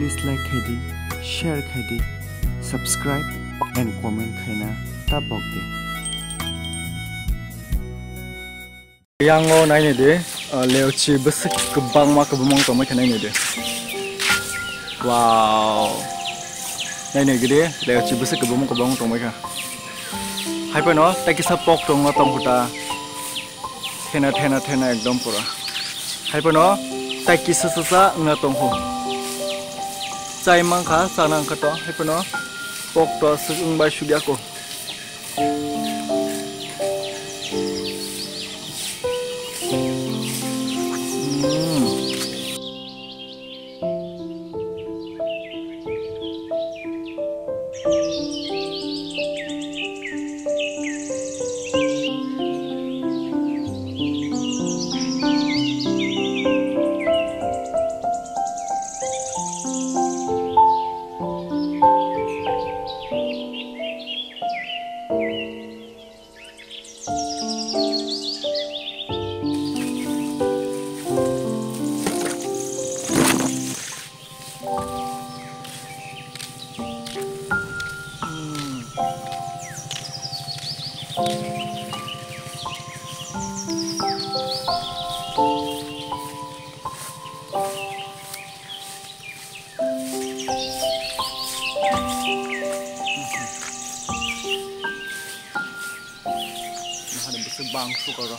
please like khedi share khedi subscribe and comment khaina tabok de. Yango naine de leochi bus kebang ma kebumong to ma khaina de. Wow. Naine gede leochi bus kebumong kebang ma kha hai pa no takisa pok to ma tong huta thena thena thena ekdom pura. Hai pa no takisa sa sa nga tong hu chai mang kha sa nang kha to hai pa no. Pok to su ung ba 祝哥哥。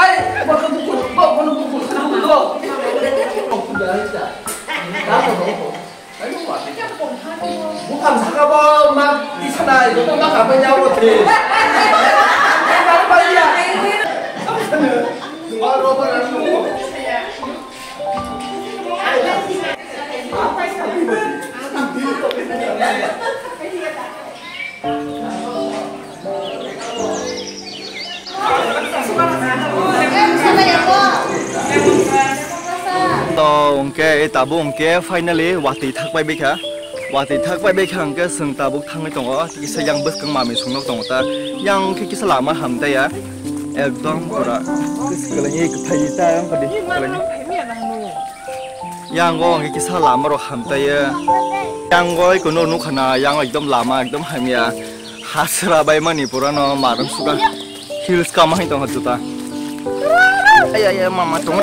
아이 먹고 먹고 먹고 먹고 먹고 먹고 먹다 나도 먹고 아이고 맛있어 못함 사가봐 막 이사나 이거 또막 가보냐고 돼 나도 말이야 바로 바로 아빠 있어 아빠 있어 to ke tabu ke finally wati thak bai bikha wati thak bai bikha angke sung tabu thangai tongo kisa yang bus kang mami sungnak tongo ta. Yang ke kisa lama hamta ya ekdom pura kiskalani kthai ta yang kadi kalani yang go ang kisa lama ro hamta ya yang go ko no nu khana yang ekdom lama ekdom hamya hasra bai mani pura no maram suka hills ka mahi tongo juta ay ay mama tongo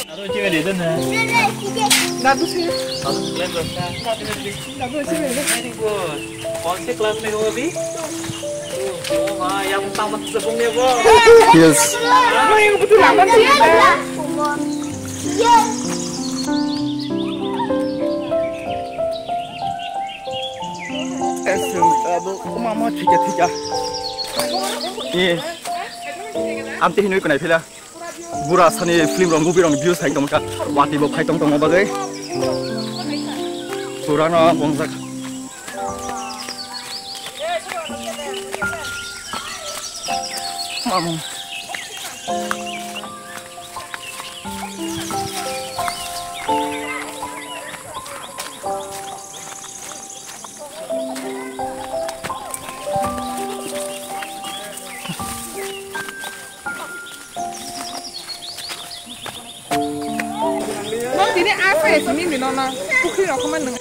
tôi chưa để dân này. Nào tôi xin. Nào tôi lên rồi ta. Nào tôi lên đi. Nào tôi yes, lên. Này đi bố. Con sẽ yes, này rồi đi. Oh, ma, yang tamat sa pungnya bố. Yes. Ano yung betul laman siya? Yes. Esun, yes, mama tiga tiga. Iya. Am teh nuy kunai yes पुरा सानी फिल्म रङ मुभि रङ भिउस थाइक दमका वाति बो फाइक दम बाजे पुरानो बंजाक मामू 今天阿飞是你们了吗？不去了，我们能。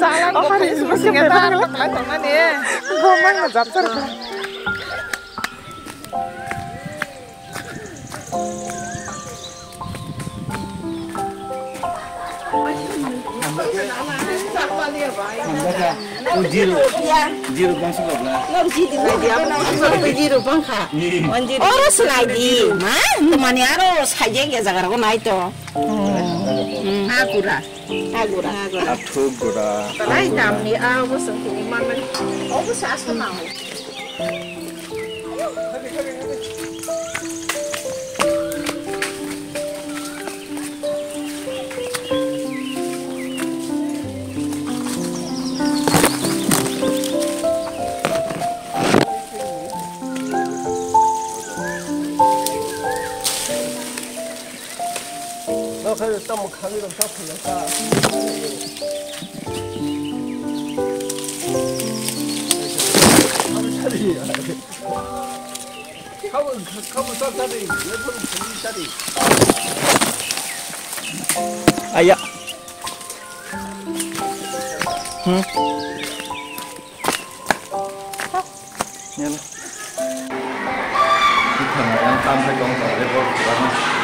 Salam oh, Faris, mesti ngetan, teman-teman ya. Gue mah ngezap serba. Orang selagi, mah temani aku naik to. Mana. 밥이랑 다 풀렸다. 하루살이 가면 가면 쌀살이 열번 분리살이. 아야. 응? 얘는 이탄 양탄 팔경사 레버 기반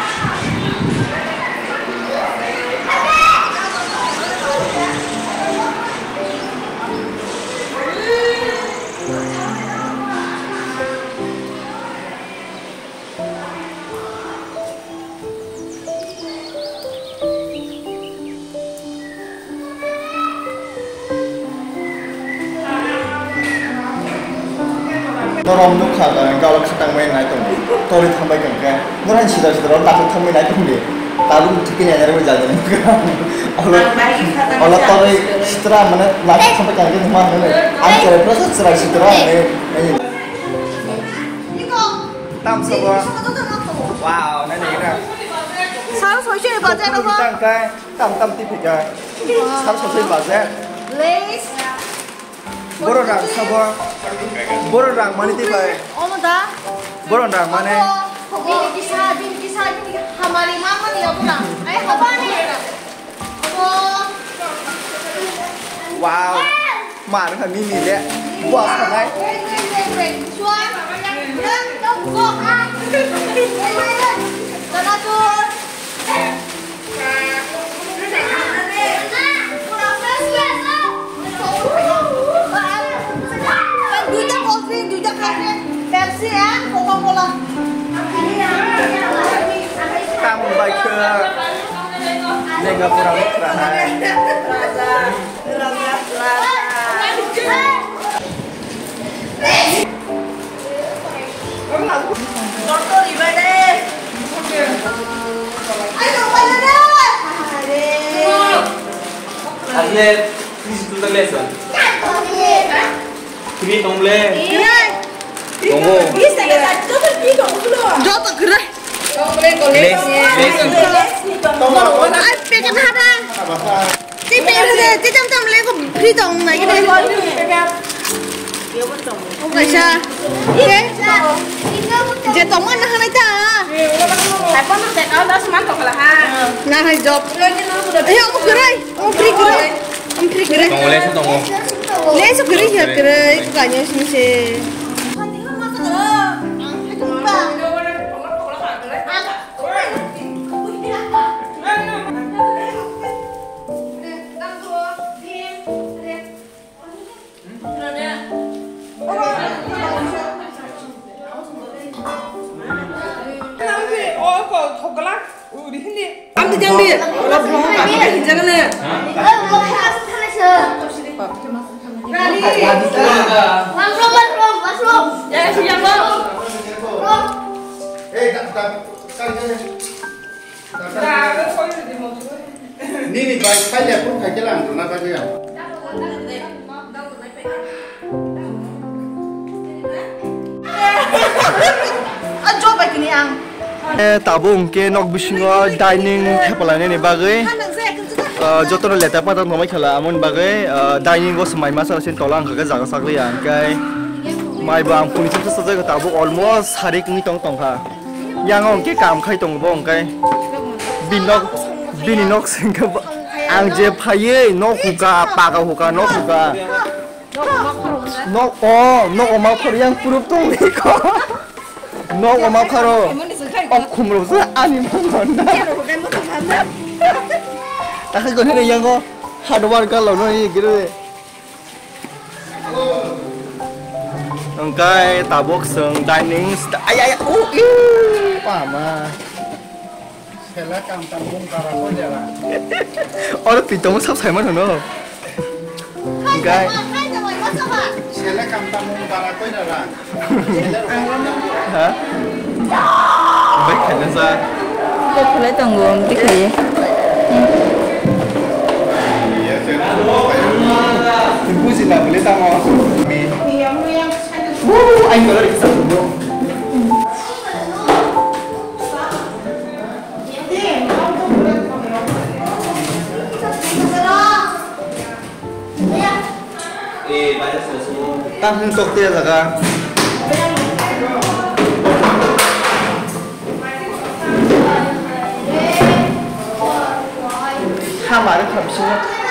사는 가을 식당문에 나이 동네 돌이 탐방이 그러니까 노란 시절 시절 나도 탐방이 나이 동네 나도 듣긴 해야 되는 거잖아요 그러니까 올라 떠리 시들아 뭐네 나도 탐방이 안 되는 거만 뭐네 Borodang sabo. Borodang mani ti pai. Omo da. Borodang mane. Kobi ki sadin ki sadin hamari mama ni apna. Ai. Wow. Mar ka ni ni le. Wow ka sih ya, Coca-Cola. Sampai ke Singapura Putra. Dokter ibadah. Ayo, the lesson. Three tomble. Yeah. Tunggu. Bisa ya. Coba tiga keluar. Coba gerak. Les, les. Ay, pekan hara. Ti pekan hara. Ti tam tam lego free dong na gitu. Oh, baca. Oke. Je toman nah na ta. Apa nak tak ada semangat kok lah. Nah, hai job. Eh, aku gerai. Aku free gerai. Aku free gerai. Tunggu les, tunggu. Les gerai ya gerai. Kayaknya sini sih. Jangan deh, orang kamu nggak hinjangan deh. 니니 바이 파이야 꼭 가게랑 그러나 가게야. ăn. Chốt bạch này ăn tao bông kia nó bị ngó dining thép lại nên bagai cho tôi lẹt tao tao mấy khela amon bagai ờ, dining có sắm mà sao xin tolang cái giá sắc liền à, cái mai bang phun chút chút cái tàu bông almost hari cũng tông tông ha yang ông cái cảm khai tông bông cái. Bin nó bini nok singka ang je paye nok huka paka huka nok huka nok o nok o mak paru yang purup tong iko nok o mak paru ok kumro se ani mon na tak ko ne yang ko hardware ka lo no i gire Angkai tabok seng dining. Ayah ayah. Oh, ih. Wah, mah. Ôi, nó bị tốn sắp xảy mất rồi nữa Không? Cái Sele kamta mung bara koi na ra Hả? Bích hình nó ra. Tôi phải lấy tầng nguồn cái gì? Thì vui gì là mình lấy sao ngon. Mình Anh vừa lấy 쏙쏙대에다가 다 말을 감시면